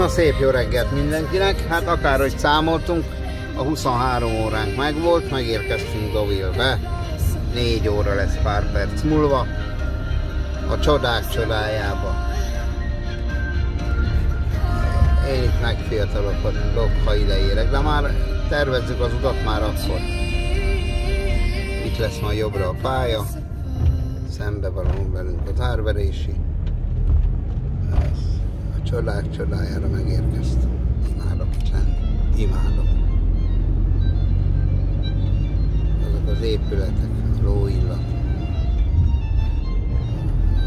Na szép jó reggelt mindenkinek, hát akárhogy számoltunk, a 23 óránk megvolt, megérkeztünk Deauville-be, 4 óra lesz pár perc múlva, a csodák csodájába. Én itt megfiatalodok, ha ide érek, de már tervezzük az utat már akkor. Itt lesz majd jobbra a pálya, szembe való velünk az árverési. Csodák csodájára megérkeztem. Imádok itt lenni. Azok az épületek, a lóillat,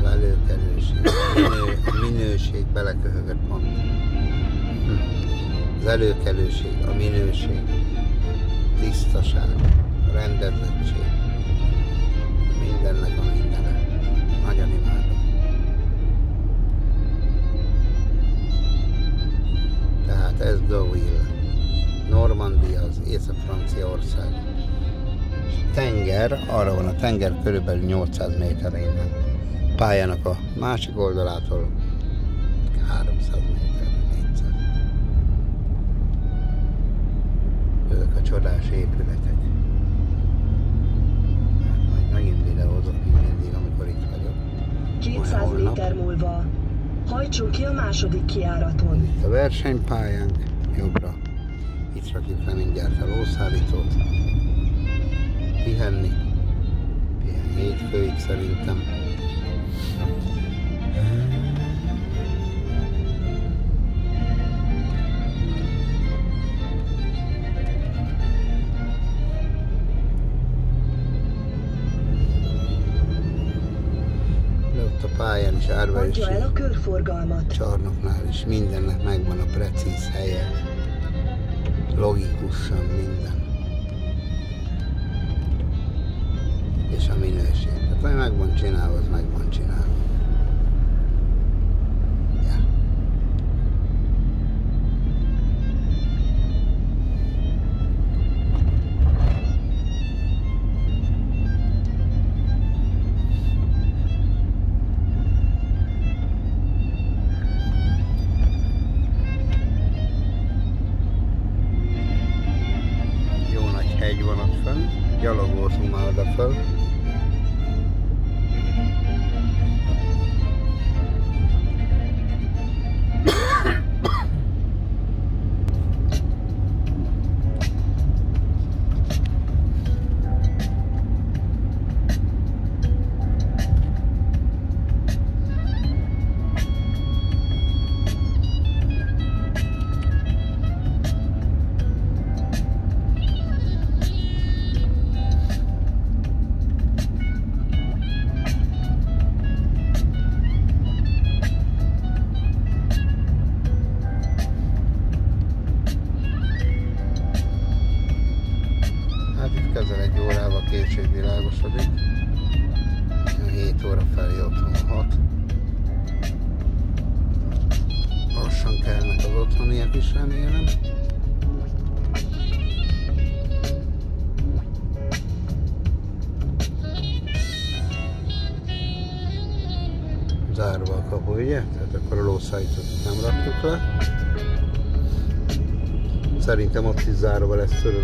a előkelőség, a, minő, a minőség beleköhögött pont. Az előkelőség, a minőség, tisztaság, rendezettség, Észak-Franciaország. Tenger, arra van a tenger körülbelül 800 méterre innen. Pályának a másik oldalától 300 méter, 400. Ezek a csodás épületek. Hát majd megint videózok, mindig, amikor itt vagyok. 200 holnap. méter múlva hajtsunk ki a második kiáraton. Itt a versenypályánk, jobbra. Itt rakjuk le mindjárt a lószállítót. Pihenni. Pihen hétfőig szerintem. Pályán is árverési Adja el a körforgalmat. csarnoknál is mindennek megvan a precíz helye, logikusan minden. És a minőség. Tehát ami meg van csinálva, az meg van csinálva. 1 vonat fönn, gyalogoltunk már oda föl. Közel egy órával később világosodik. 7 óra felé otthon 6. Lassan kelnek az otthoniak is remélem. Zárva a kapu, ugye? Tehát akkor a lószállítót nem raktuk le. Szerintem ott is zárva lesz körül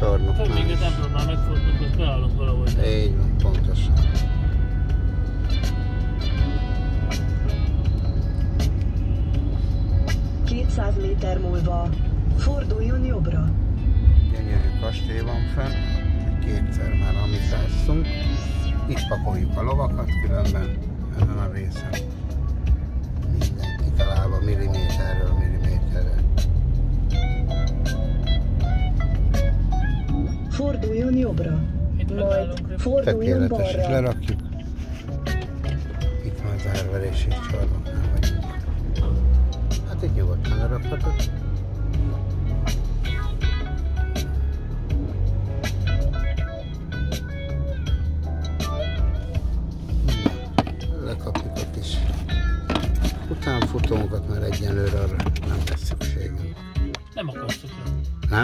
a csarnoknál. Tehát még a templomnál megfordulunk, azt beállunk valahogy. Így van, pontosan. – 200 méter múlva forduljon jobbra. Gyönyörű kastély van fenn, kétszer már amitáztunk. Itt pakoljuk a lovakat, különben ezen a részen. Majd forduljon Tökéletes, és balra. lerakjuk. Itt már az árverési csarnoknál vagyunk. Hát itt nyugodtan lerakhatod. Lekapjuk a kis utánfutónkat, mert egyenlőre arra nem lesz szükségünk. Nem akasztok le.